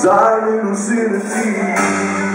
Siren City